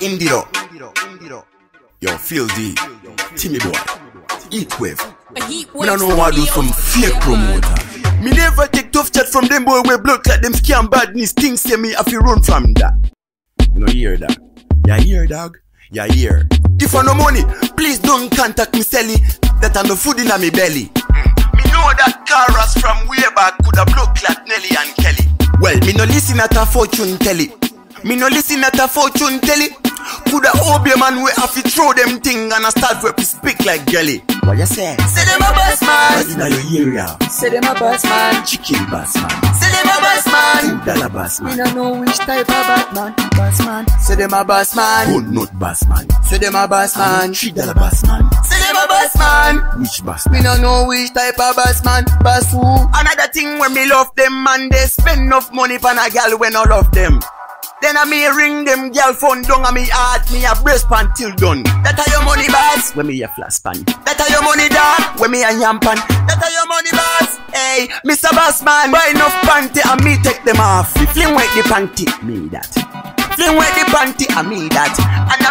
Indiro. Yo, feel the Timmy boy. Heat Wave. Me don't know what to do some fake promoter. Me never take tough chat from them boy where blood like them scam badness. Things say me if you run from that. You know hear that? Yeah hear dog? Yeah hear. If I no money, please don't contact me Sally. That I no food in me belly. Me know that Caras from way back could have blood clot Nelly and Kelly. Well, me no listen at a fortune telly. Me no listen at a fortune telly. Coulda hope your man we have to throw them thing and I start to speak like jelly. What you say? Say them a boss What's man. in your area? Say them a boss man. Chicken bass man. Say them a boss man. Two dollar bass Me man. no know which type of Batman. Boss man. Say them a boss man. Good nut bass man. Say them a boss man. Three dollar bass man. Say them a boss man. Which bass Me man? no know which type of boss man. Boss who? Another thing when me love them man, they spend enough money for a gal when I love them. Then I me ring them gal phone down and me heart me a breast pan till done. That are your money boss. When me a flash pan. That are your money dog. When me a yam pan. That are your money boss. Hey, Mr. Boss man, buy enough panty and me take them off. Fling away the panty, me that. Fling away the panty and me that. And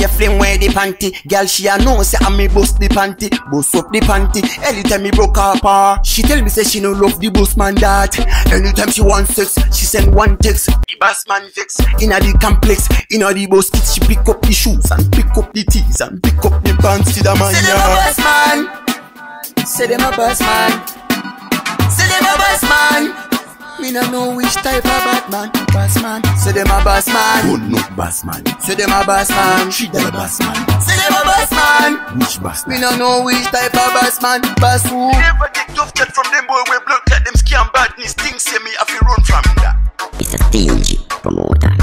me a fling away the panty, girl she a know say I'm me bust the panty, bust up the panty. Anytime me broke up her, she tell me say she no love the boss man that. Anytime she want sex, she send one text. The boss man vex inna the complex, inna the boss kit. She pick up the shoes and pick up the tees and pick up the pants to the man. Say them a boss man. Say them a boss man. Say them a boss man. Me no know which type of Batman. Boss man. Say them a boss man. Good nut boss man. Say them a boss man. Three dollar boss man. Say them a boss man. Which boss Me no know which type of boss man. Boss who? Never take tough chat from them boy where blood like them scam badness. Things say me if you run from that. It's a stingy promoter.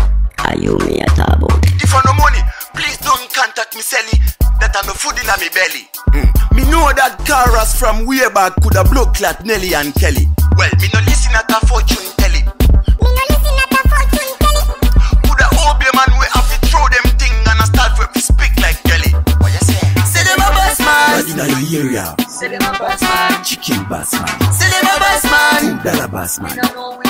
Are you me a tabo? If I no money, please don't contact me Sally. That I no food in me belly. Mm. Me know that Caras from way back could have blood clot Nelly and Kelly. Well, me no listen at a fortune telly. Me no listen at a fortune telly. Coulda hope your man we have to throw them thing and I start to speak like jelly. What you say? Say them a boss man. in your area? Say them a boss man. Chicken bass man. Say them a boss man. dollar bass Me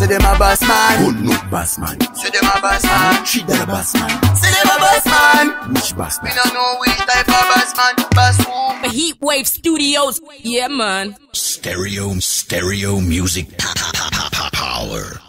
Say them a boss man. nut bass man. Say them a boss man. Three dollar bass man. Say them a boss man. Which bass Me no know which type of boss man. Boss who? Heat Wave Studios. Yeah, man. Stereo, stereo music, power.